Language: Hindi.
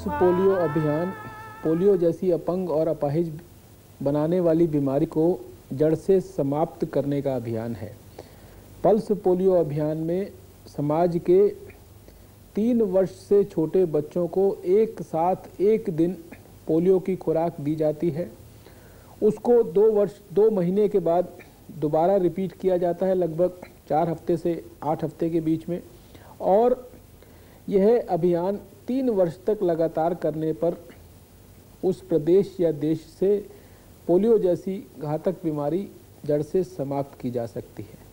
पल्स पोलियो अभियान, पोलियो जैसी अपंग और अपाहिज बनाने वाली बीमारी को जड़ से समाप्त करने का अभियान है। पल्स पोलियो अभियान में समाज के तीन वर्ष से छोटे बच्चों को एक साथ एक दिन पोलियो की खुराक दी जाती है। उसको दो वर्ष, दो महीने के बाद दोबारा रिपीट किया जाता है लगभग चार हफ़्ते से आठ हफ़्ते के बीच में। और यह अभियान तीन वर्ष तक लगातार करने पर उस प्रदेश या देश से पोलियो जैसी घातक बीमारी जड़ से समाप्त की जा सकती है।